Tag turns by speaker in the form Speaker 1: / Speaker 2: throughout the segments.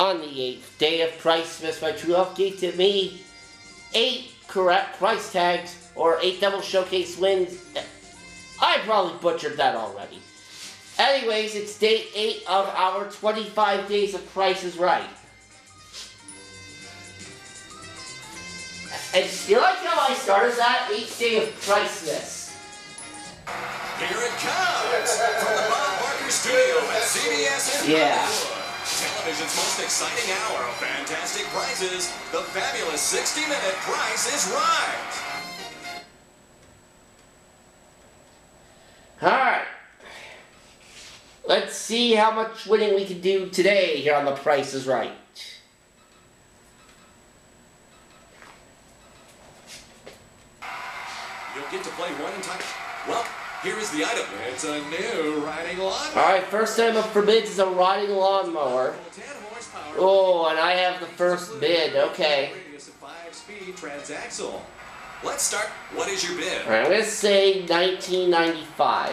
Speaker 1: On the eighth day of Christmas, my true love gave to me eight correct price tags or eight double showcase wins. I probably butchered that already. Anyways, it's day eight of our 25 days of Price is Right. And you like how I started that? Each day of Priceless.
Speaker 2: Here it comes from the Bob Barker Studio at CBS in
Speaker 1: Yeah.
Speaker 2: Television's most exciting hour of fantastic prizes. The fabulous 60-minute Price is Right.
Speaker 1: Alright. Let's see how much winning we can do today here on The Price is Right.
Speaker 2: You'll get to play one entire. Well, here is the item. It's a new riding lawnmower.
Speaker 1: Alright, first time up for bids is a riding lawnmower. Oh, and I have the first bid. Okay.
Speaker 2: Radius of 5-speed transaxle. Let's start. What is your bid?
Speaker 1: Alright, I'm gonna say 1995.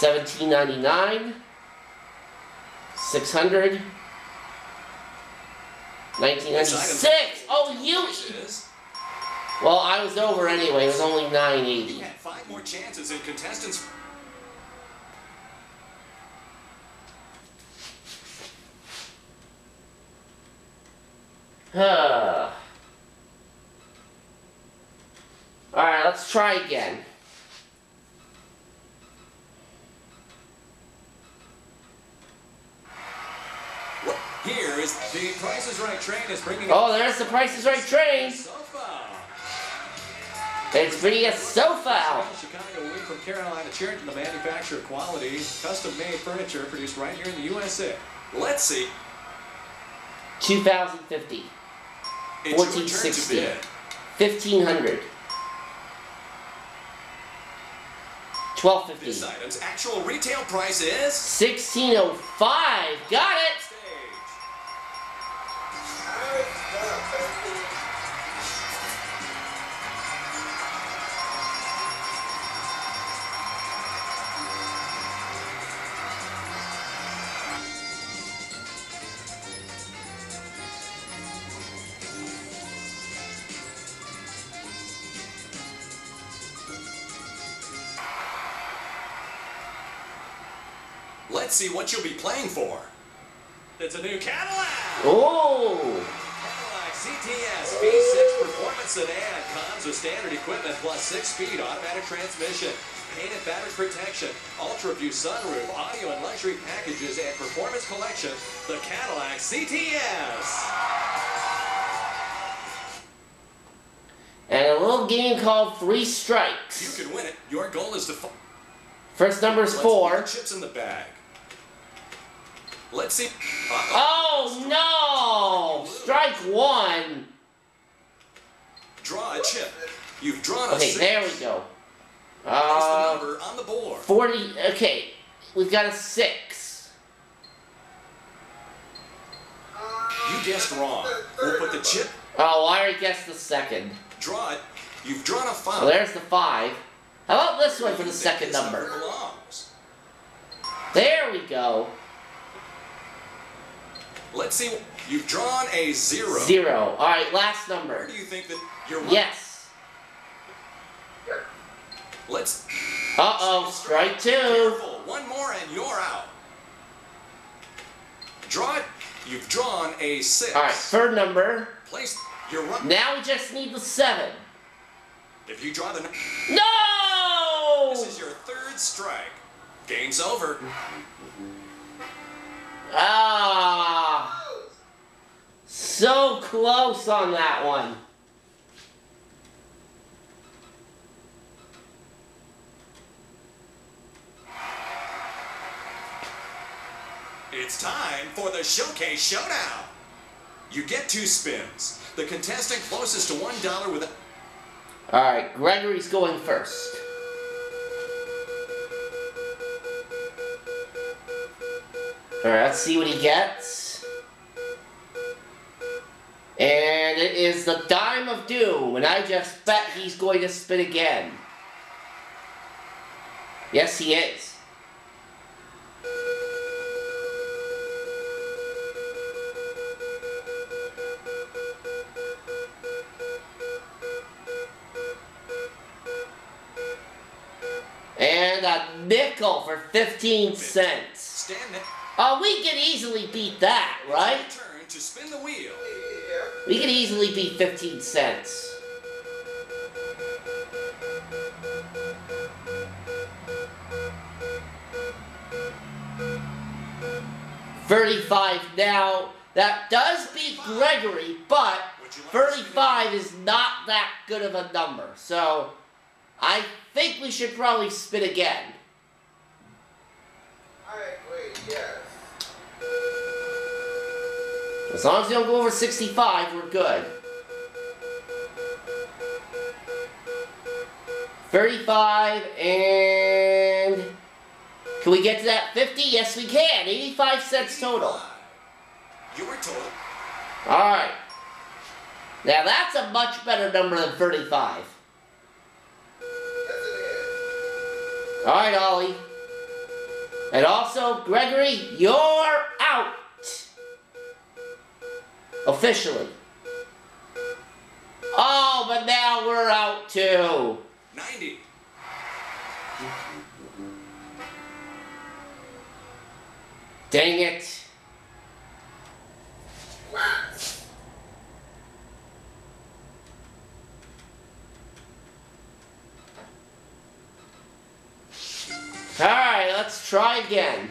Speaker 1: 1799. 600. 1996. Oh, you. Well, I was over anyway. It was only
Speaker 2: You
Speaker 1: 980.
Speaker 2: More chances in contestants.
Speaker 1: Alright, let's try again.
Speaker 2: Here is the Price is Right train is bringing.
Speaker 1: Oh, there's the Price is Right train.
Speaker 2: Sofa.
Speaker 1: It's bringing a sofa out.
Speaker 2: Chicago win from Carolina Chariton, the manufacturer of quality, custom-made furniture produced right here in the USA. Let's see.
Speaker 1: 2050. 1460. 1500. 1250.
Speaker 2: This item's actual retail price is.
Speaker 1: 1605. Got it.
Speaker 2: Let's see what you'll be playing for. It's a new Cadillac.
Speaker 1: Oh.
Speaker 2: Cadillac CTS V6 Performance Sedan comes with standard equipment plus six-speed automatic transmission, painted battery protection, ultra-view sunroof, audio and luxury packages, and performance collection. The Cadillac CTS.
Speaker 1: And a little game called Three Strikes.
Speaker 2: You can win it. Your goal is to.
Speaker 1: First number is four.
Speaker 2: chips in the bag. Let's see. Uh-oh.
Speaker 1: Oh no! Strike one.
Speaker 2: Draw a chip. You've drawn a
Speaker 1: Okay,
Speaker 2: six.
Speaker 1: there we go.
Speaker 2: The
Speaker 1: Uh,
Speaker 2: number on the board.
Speaker 1: 40. Okay, we've got a six.
Speaker 2: You guessed wrong. We'll put the chip.
Speaker 1: Oh, I already guessed the second.
Speaker 2: Draw it. You've drawn a five.
Speaker 1: Well, there's the five. How about this one for the second number? There we go.
Speaker 2: Let's see. You've drawn a zero.
Speaker 1: Zero. Alright, last
Speaker 2: Where
Speaker 1: number.
Speaker 2: do you think that you're right?
Speaker 1: Yes.
Speaker 2: Let's.
Speaker 1: Uh oh, strike two.
Speaker 2: Careful. One more and you're out. Draw it. You've drawn a six.
Speaker 1: Alright, third number.
Speaker 2: Place. You're right.
Speaker 1: Now we just need the seven.
Speaker 2: If you draw the.
Speaker 1: No!
Speaker 2: This is your third strike. Game's over.
Speaker 1: Ah. So close on that one.
Speaker 2: It's time for the Showcase Showdown. You get two spins. The contestant closest to one dollar with. A-
Speaker 1: Alright, Gregory's going first. Alright, let's see what he gets. And it is the Dime of Doom, and I just bet he's going to spin again. Yes, he is. And a nickel for 15 cents. Oh, we can easily beat that, right?
Speaker 2: Turn to spin the wheel.
Speaker 1: We can easily beat 15 cents. Thirty-five now. That does beat Gregory, but thirty-five is not that good of a number. So, I think we should probably spin again.
Speaker 3: Agree, yes.
Speaker 1: As long as you don't go over 65, we're good. 35 and can we get to that 50? Yes, we can. 85 cents total.
Speaker 2: Your total.
Speaker 1: All right. Now that's a much better number than 35. All right, Ollie. And also, Gregory, you're out. Officially. Oh, but now we're out too.
Speaker 2: 90.
Speaker 1: Dang it. Alright, let's try again.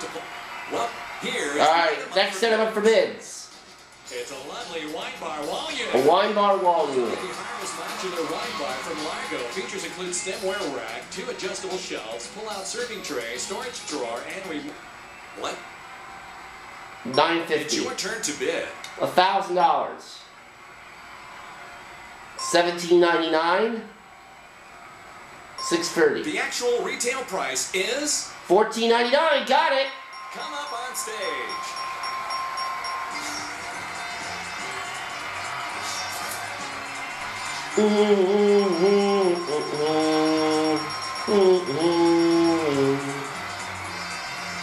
Speaker 2: Get to. Well, here is.
Speaker 1: Alright, next set up for bids.
Speaker 2: It's a lovely wine bar wall unit.
Speaker 1: A wine bar wall unit. The.
Speaker 2: Harvest Modular Wine Bar from Largo features include stemware rack, two adjustable shelves, pull-out serving tray, storage drawer, and we. What?
Speaker 1: Nine
Speaker 2: It's
Speaker 1: fifty.
Speaker 2: your turn to bid.
Speaker 1: A thousand dollars. Seventeen ninety nine. Six thirty.
Speaker 2: The actual retail price is.
Speaker 1: Fourteen ninety nine. Got it.
Speaker 2: Come up on stage.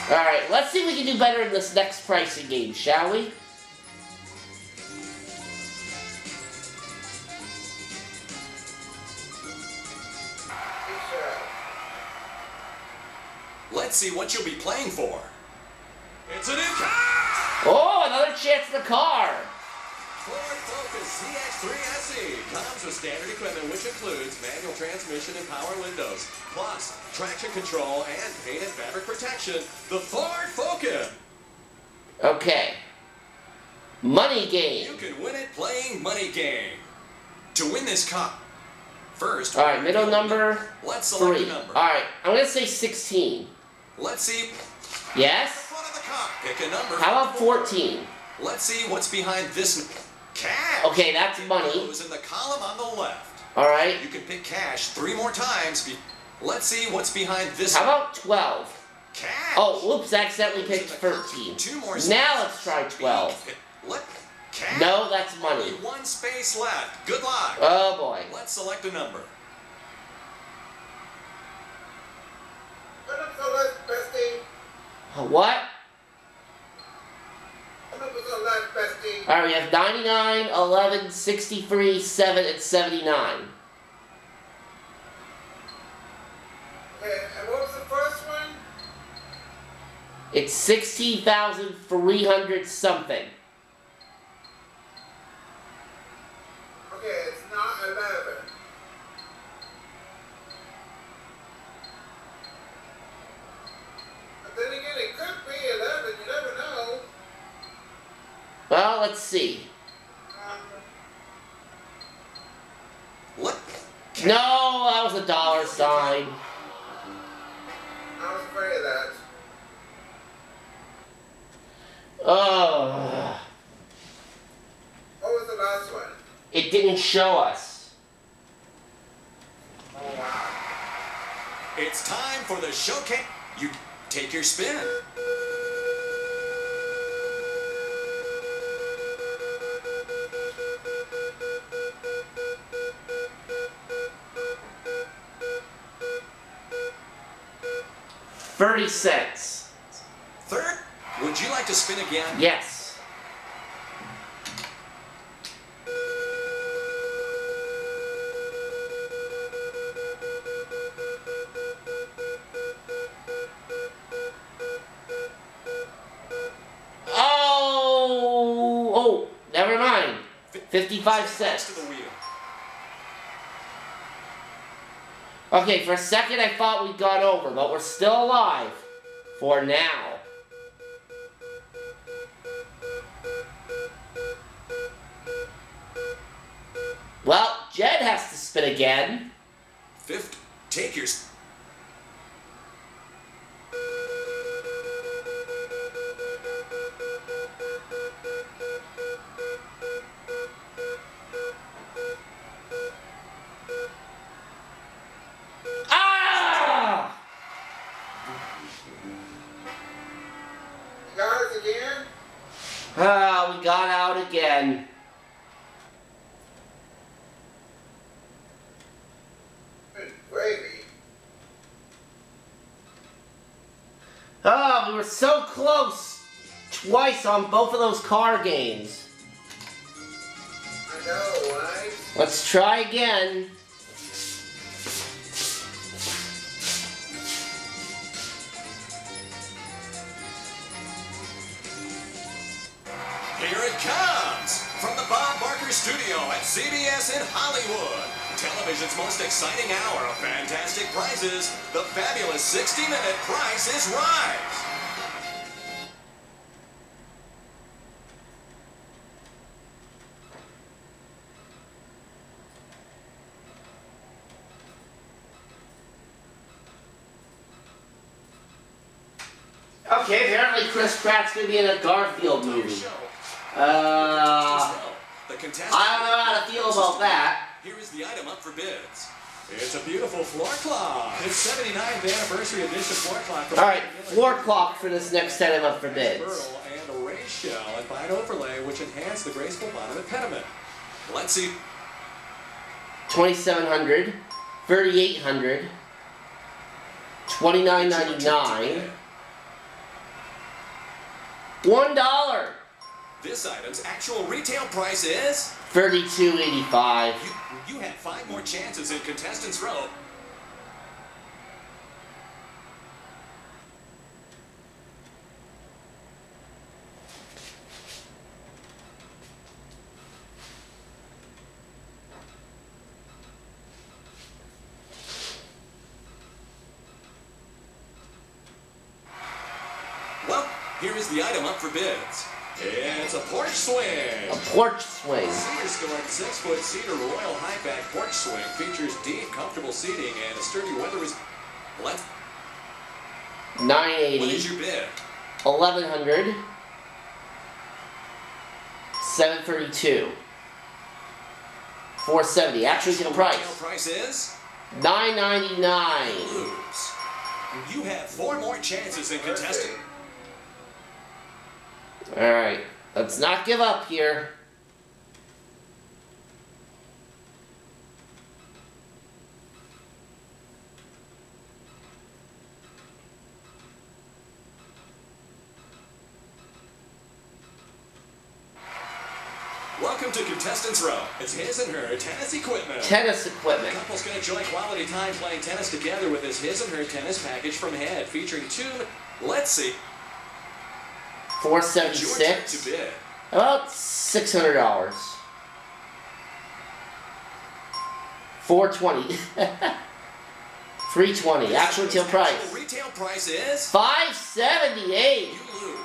Speaker 1: Alright, let's see if we can do better in this next pricing game, shall we?
Speaker 2: Let's see what you'll be playing for. It's a new car!
Speaker 1: Oh, another chance for the car.
Speaker 2: Ford Focus ZX3 SE comes with standard equipment which includes manual transmission and power windows, plus traction control and paint and fabric protection. The Ford Focus.
Speaker 1: Okay. Money game.
Speaker 2: You can win it playing Money Game. To win this car, first.
Speaker 1: Alright, middle number
Speaker 2: Let's select
Speaker 1: three.
Speaker 2: a number.
Speaker 1: Alright, I'm gonna say 16.
Speaker 2: Let's see.
Speaker 1: Yes?
Speaker 2: Front of the car. Pick a number.
Speaker 1: How about 14?
Speaker 2: Let's see what's behind this cash.
Speaker 1: Okay, that's
Speaker 2: It
Speaker 1: money.
Speaker 2: goes in the column on the left.
Speaker 1: Alright.
Speaker 2: You can pick cash three more times. Be- Let's see what's behind this
Speaker 1: How about 12?
Speaker 2: cash.
Speaker 1: Oh, whoops, I accidentally picked 13.
Speaker 2: Two more.
Speaker 1: Now let's try 12.
Speaker 2: Let cash.
Speaker 1: No, that's
Speaker 2: Only
Speaker 1: money.
Speaker 2: one space left. Good luck.
Speaker 1: Oh boy.
Speaker 2: Let's select a number.
Speaker 3: What number's on left, bestie?
Speaker 1: What?
Speaker 3: What number's on left, bestie?
Speaker 1: Alright, we have 99, 11, 63, 7, and 79.
Speaker 3: Okay, and what was the first one?
Speaker 1: It's 16,300 something.
Speaker 3: Okay, it's not 11. But then again, it could be 11, you never know.
Speaker 1: Well, let's see.
Speaker 2: Let.
Speaker 1: No, that was a dollar sign.
Speaker 3: I was afraid of that.
Speaker 1: Oh,
Speaker 3: What was the last one?
Speaker 1: it didn't show us.
Speaker 3: Oh, wow.
Speaker 2: It's time for the showcase. You take your spin.
Speaker 1: Thirty cents.
Speaker 2: Third, would you like to spin again?
Speaker 1: Yes. Oh, oh, never mind. 55 cents. Okay, for a second I thought we'd gone over, but we're still alive. For now. Well, Jed has to spin again.
Speaker 2: Fifth, take your.
Speaker 1: Oh, we were so close twice on both of those car games.
Speaker 3: I know, right?
Speaker 1: Let's try again.
Speaker 2: Here it comes from the Bob Barker Studio at CBS in Hollywood. Television's most exciting hour of fantastic prizes. The fabulous 60-minute Price is Right.
Speaker 1: Okay, apparently Chris Pratt's gonna be in a Garfield movie. Uh, I don't know how to feel about that.
Speaker 2: Here is the item up for bids. It's a beautiful floor clock. It's 79th anniversary edition floor clock. from
Speaker 1: Alright, floor clock for this next item up for bids.
Speaker 2: Burl and a race shell and fine overlay which enhance the graceful bottom and pediment. Let's see.
Speaker 1: 2700 3800 29.99 One dollar.
Speaker 2: This item's actual retail price is.
Speaker 1: Thirty-two eighty-five.
Speaker 2: You, you have five more chances in contestants row. Well, here is the item up for bids. It's a porch swing.
Speaker 1: A porch swing.
Speaker 2: Cedar Select six foot cedar royal high back porch swing features deep, comfortable seating and a sturdy weather res- Let's.
Speaker 1: Nine
Speaker 2: What is your bid?
Speaker 1: Eleven hundred. Seven thirty-two. Four seventy. Actually, to the
Speaker 2: Retail
Speaker 1: price.
Speaker 2: price is
Speaker 1: Nine ninety-nine.
Speaker 2: lose. You have four more chances in contesting.
Speaker 1: All right. Let's not give up here.
Speaker 2: Welcome to contestants row. It's his and her tennis equipment.
Speaker 1: Tennis
Speaker 2: The
Speaker 1: equipment.
Speaker 2: couple's going to enjoy quality time playing tennis together with this his and her tennis package from Head, featuring two. Let's see.
Speaker 1: Four
Speaker 2: It's your turn to
Speaker 1: seventy-six.
Speaker 2: bid.
Speaker 1: About six hundred dollars. Four twenty. Three twenty. Actual retail
Speaker 2: Actual
Speaker 1: price.
Speaker 2: retail price is.
Speaker 1: Five seventy-eight.
Speaker 2: You lose.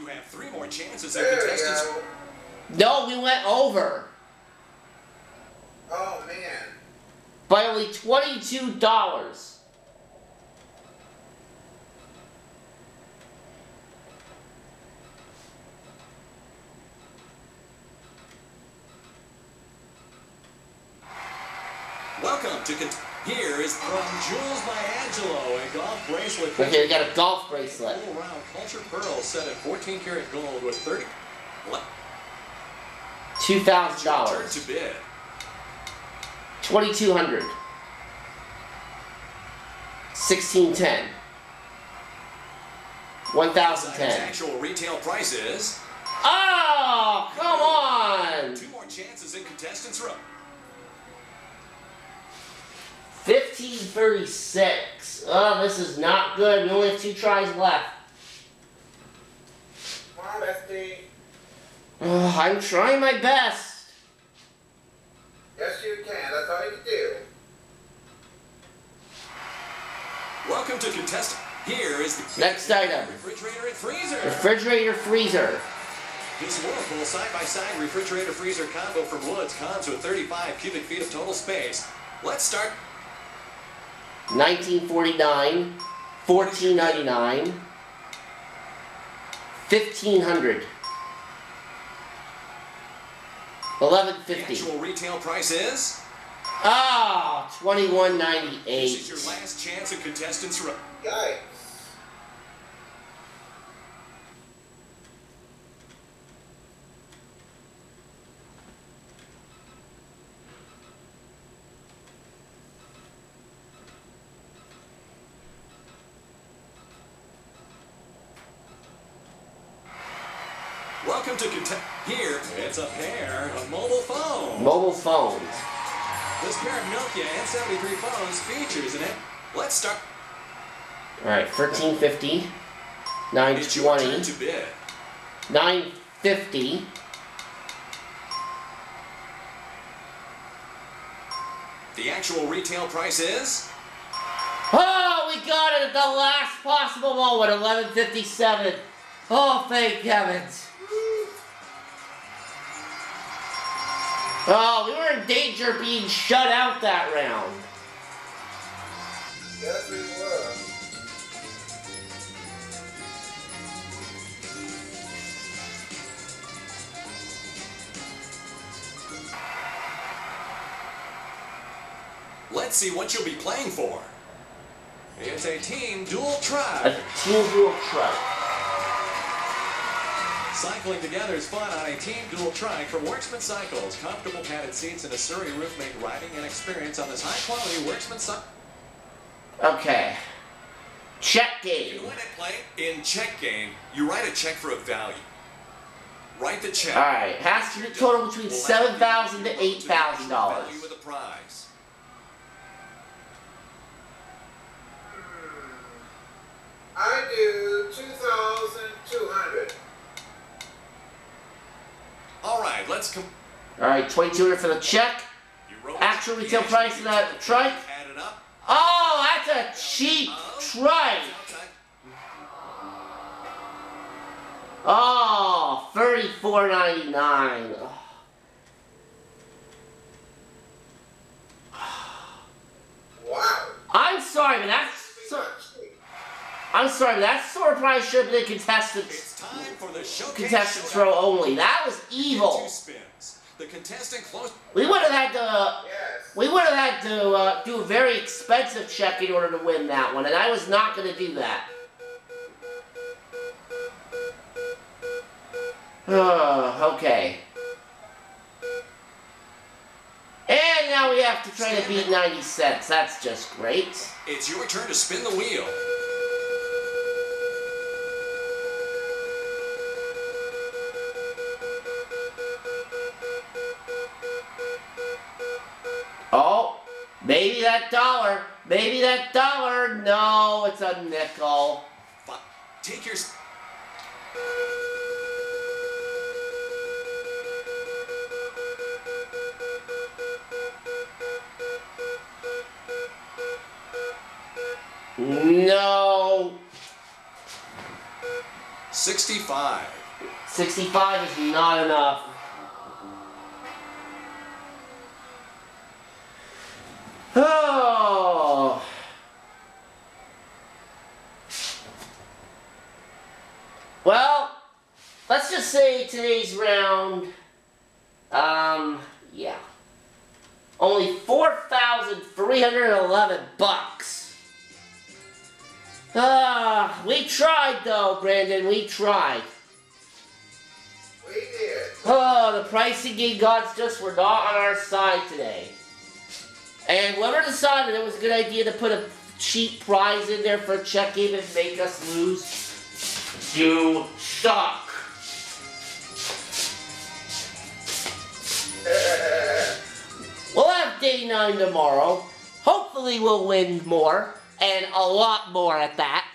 Speaker 2: You have three more chances in
Speaker 3: There we
Speaker 2: contestants.
Speaker 3: Go.
Speaker 1: No, we went over
Speaker 3: Oh, man.
Speaker 1: by only twenty-two dollars.
Speaker 2: Welcome to con- Here is from Jules Miangelo, a golf bracelet.
Speaker 1: Okay, we got a golf bracelet.
Speaker 2: Full round culture pearl set in 14 karat gold with 30. What?
Speaker 1: Two thousand dollars.
Speaker 2: to bid.
Speaker 1: Twenty two hundred. Sixteen ten. One thousand
Speaker 2: Its actual retail price is.
Speaker 1: Oh, come on!
Speaker 2: Two more chances in contestants row.
Speaker 1: Fifteen thirty six. Oh, this is not good. We only have two tries left.
Speaker 3: Come on, Leslie.
Speaker 1: Oh, I'm trying my best.
Speaker 3: Yes, you can. That's all you can do.
Speaker 2: Welcome to contestant. Here is the
Speaker 1: Next item.
Speaker 2: refrigerator and freezer.
Speaker 1: Refrigerator freezer.
Speaker 2: This Whirlpool side-by-side refrigerator freezer combo from Woods comes with 35 cubic feet of total space. Let's start
Speaker 1: 1949, 1499, 1500,
Speaker 2: The
Speaker 1: 1150.
Speaker 2: actual retail price is.
Speaker 1: Ah,
Speaker 2: This is your last chance in contestants row.
Speaker 3: Yikes.
Speaker 2: Phones. This pair of Nokia N73 phones features an. Let's start.
Speaker 1: All right, 1350,
Speaker 2: It's your turn
Speaker 1: 920, 950,
Speaker 2: The actual retail price is.
Speaker 1: Oh, we got it at the last possible moment, 1157. Oh, thank heavens. Oh, we were in danger of being shut out that round.
Speaker 3: Yes, we were.
Speaker 2: Let's see what you'll be playing for. It's a team dual
Speaker 1: A
Speaker 2: try.
Speaker 1: team dual truck.
Speaker 2: Cycling together is fun on a team dual trike from Worksman Cycles. Comfortable padded seats and a Surrey roof make riding an experience on this high quality Worksman cycle.
Speaker 1: Okay. Check
Speaker 2: You
Speaker 1: game.
Speaker 2: win at play? In check game, you write a check for a value. Write the check.
Speaker 1: Alright, has to be total between $7,000 to eight thousand dollars.
Speaker 2: Value of the prize.
Speaker 3: I do 2,200.
Speaker 2: All right.
Speaker 1: Alright, twenty-two hundred for the check. Actual retail price of that trike?
Speaker 2: Add it up.
Speaker 1: Oh, that's a cheap trike. Oh, thirty-four ninety-nine.
Speaker 3: Wow.
Speaker 1: I'm sorry, but that's so. I'm sorry, that store price should have been contestants
Speaker 2: It's time for the showcase.
Speaker 1: contestants
Speaker 2: showdown.
Speaker 1: row only. That was evil.
Speaker 2: Two spins. The contestant close.
Speaker 1: We would have had to uh,
Speaker 3: Yes.
Speaker 1: we would have had to uh, do a very expensive check in order to win that one, and I was not going to do that. Oh, okay. And now we have to try to beat 90 cents. That's just great.
Speaker 2: It's your turn to spin the wheel.
Speaker 1: That dollar. Maybe that dollar. No, it's a nickel.
Speaker 2: Fi- Take your.
Speaker 1: No.
Speaker 2: 65.
Speaker 1: 65 is not enough. Oh. Well, let's just say today's round, um, yeah. Only 4,311 bucks. Ah, we tried though, Brandon. We tried.
Speaker 3: We did.
Speaker 1: Oh, the pricing game gods just were not on our side today. And whoever decided it was a good idea to put a cheap prize in there for a check game and make us lose, you suck. We'll have day nine tomorrow. Hopefully we'll win more, and a lot more at that.